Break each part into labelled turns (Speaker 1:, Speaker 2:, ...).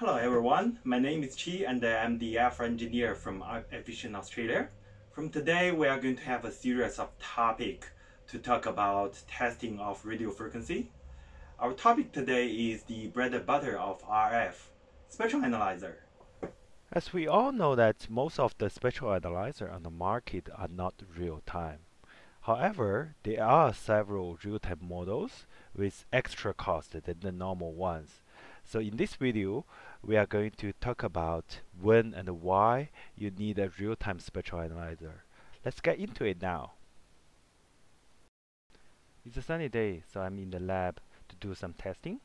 Speaker 1: Hello everyone, my name is Chi and I'm the RF engineer from AppVision Australia. From today we are going to have a series of topics to talk about testing of radio frequency. Our topic today is the bread and butter of RF, spectral analyzer.
Speaker 2: As we all know that most of the spectral analyzer on the market are not real-time. However, there are several real-time models with extra cost than the normal ones. So in this video, we are going to talk about when and why you need a real-time spectral analyzer. Let's get into it now. It's a sunny day, so I'm in the lab to do some testing.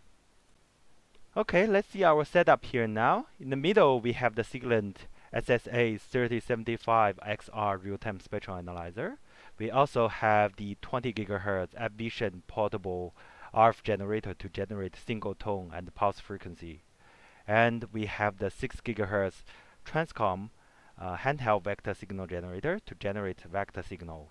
Speaker 2: Okay, let's see our setup here now. In the middle, we have the Siglent SSA 3075XR real-time spectral analyzer. We also have the 20 GHz Appvision portable RF generator to generate single tone and pulse frequency. And we have the 6 GHz Transcom uh, handheld vector signal generator to generate vector signal.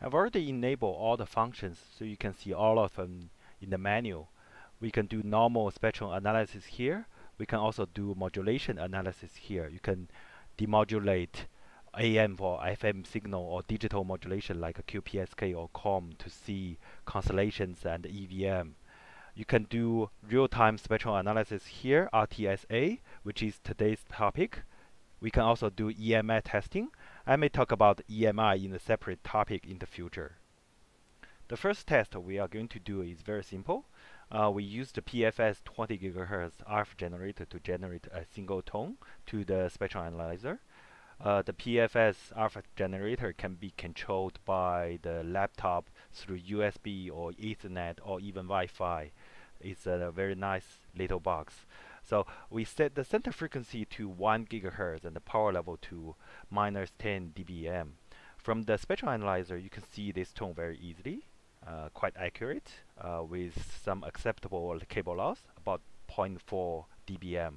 Speaker 2: I've already enabled all the functions so you can see all of them in the menu. We can do normal spectral analysis here. We can also do modulation analysis here. You can demodulate AM for FM signal or digital modulation like a QPSK or QAM to see constellations and EVM. You can do real-time spectral analysis here, RTSA, which is today's topic. We can also do EMI testing. I may talk about EMI in a separate topic in the future. The first test we are going to do is very simple. Uh, we use the PFS 20 GHz RF generator to generate a single tone to the spectral analyzer. Uh, the PFS RF generator can be controlled by the laptop through USB or Ethernet or even Wi-Fi. It's a very nice little box. So we set the center frequency to 1 GHz and the power level to minus 10 dBm. From the spectral analyzer, you can see this tone very easily uh, quite accurate uh, with some acceptable cable loss, about 0.4 dBm.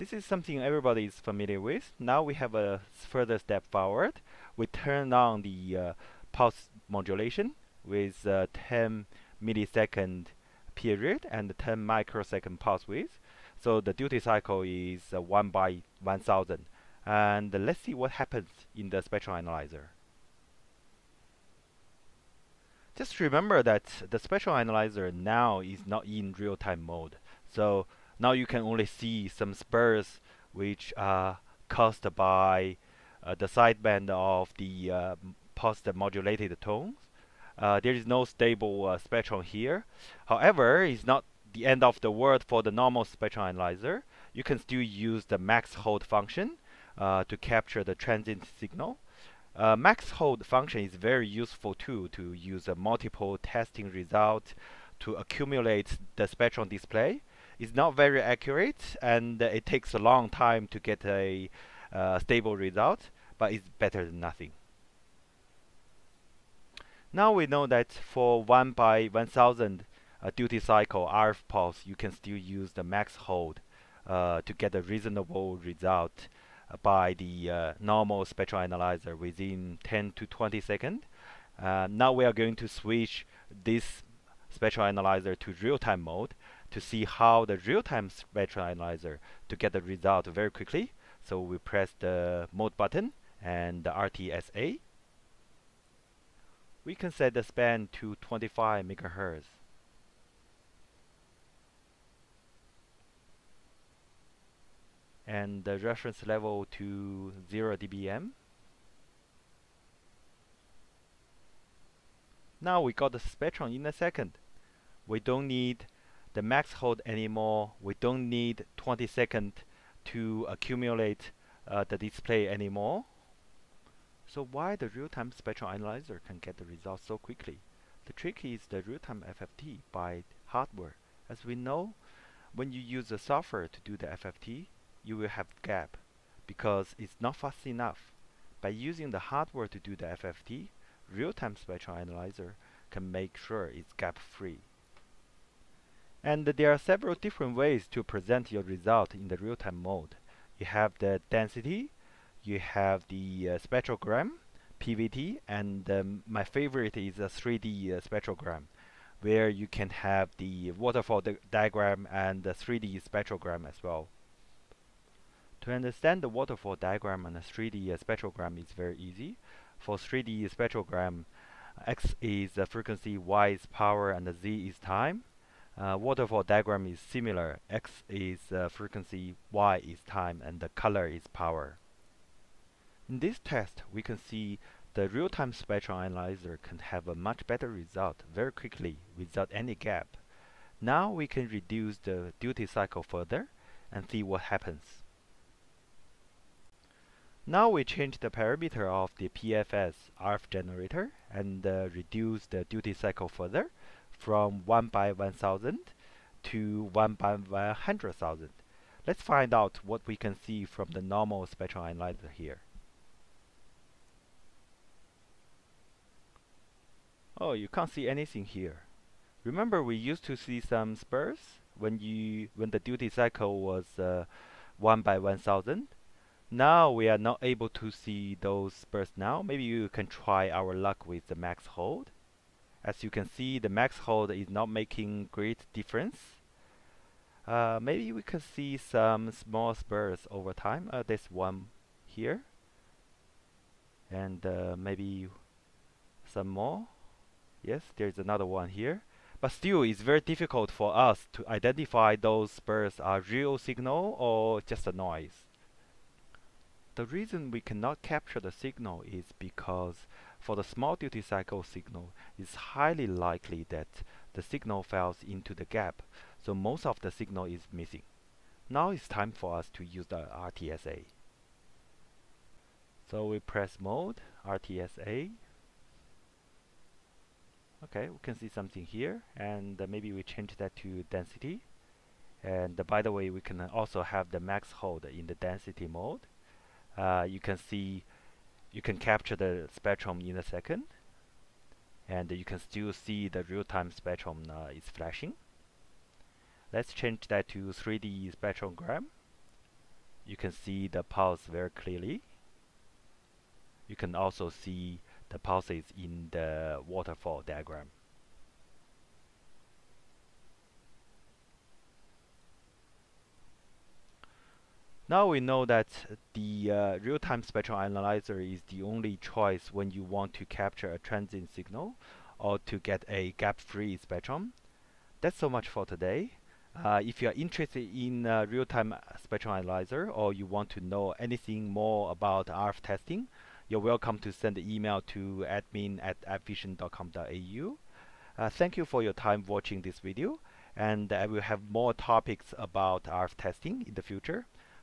Speaker 2: This is something everybody is familiar with. Now we have a further step forward. We turn on the uh, pulse modulation with 10 millisecond period and 10 microsecond pulse width. So the duty cycle is uh, 1 by 1000 and let's see what happens in the spectral analyzer. Just remember that the spectral analyzer now is not in real-time mode. So now you can only see some spurs which are caused by uh, the sideband of the uh, pulse-modulated tones. Uh, there is no stable uh, spectrum here. However, it's not the end of the world for the normal spectral analyzer. You can still use the max hold function uh, to capture the transient signal. Uh, max hold function is very useful too to use a multiple testing result to accumulate the spectrum display. It's not very accurate and uh, it takes a long time to get a uh, stable result, but it's better than nothing. Now we know that for 1 by 1000 uh, duty cycle RF pulse, you can still use the max hold uh, to get a reasonable result by the uh, normal spectral analyzer within 10 to 20 seconds. Uh, now we are going to switch this spectral analyzer to real-time mode to see how the real-time spectral analyzer to get the result very quickly. So we press the mode button and the RTSA. We can set the span to 25 megahertz. and the reference level to 0 dBm. Now we got the spectrum in a second. We don't need the max hold anymore. We don't need 20 seconds to accumulate uh, the display anymore. So why the real-time spectral analyzer can get the results so quickly? The trick is the real-time FFT by hardware. As we know, when you use the software to do the FFT, you will have gap because it's not fast enough. By using the hardware to do the FFT, real-time spectral analyzer can make sure it's gap-free. And there are several different ways to present your result in the real-time mode. You have the density, you have the uh, spectrogram, PVT, and um, my favorite is a 3D uh, spectrogram, where you can have the waterfall di diagram and the 3D spectrogram as well. To understand the waterfall diagram and the 3D uh, spectrogram is very easy. For 3D spectrogram, X is the frequency, Y is power, and Z is time. Uh, waterfall diagram is similar. X is uh, frequency, Y is time, and the color is power. In this test, we can see the real-time spectral analyzer can have a much better result very quickly without any gap. Now we can reduce the duty cycle further and see what happens. Now we change the parameter of the PFS RF generator and uh, reduce the duty cycle further from 1 by 1000 to 1 by 100,000. Let's find out what we can see from the normal spectral analyzer here. Oh, you can't see anything here. Remember we used to see some spurs when you when the duty cycle was uh, 1 by 1000. Now we are not able to see those spurs now. Maybe you can try our luck with the max hold. As you can see, the max hold is not making great difference. Uh, maybe we can see some small spurs over time. Uh, there's one here. And uh, maybe some more. Yes, there's another one here. But still, it's very difficult for us to identify those spurs are real signal or just a noise. The reason we cannot capture the signal is because for the small duty cycle signal, it's highly likely that the signal falls into the gap, so most of the signal is missing. Now it's time for us to use the RTSA. So we press mode, RTSA, okay we can see something here and maybe we change that to density and by the way we can also have the max hold in the density mode uh, you can see you can capture the spectrum in a second and you can still see the real-time spectrum uh, is flashing. Let's change that to 3D spectrogram you can see the pulse very clearly. You can also see the pulses in the waterfall diagram. Now we know that the uh, real-time spectral analyzer is the only choice when you want to capture a transient signal or to get a gap-free spectrum. That's so much for today. Uh, if you are interested in uh, real-time spectral analyzer or you want to know anything more about RF testing, you're welcome to send an email to admin at appvision.com.au. Uh, thank you for your time watching this video and I will have more topics about RF testing in the future.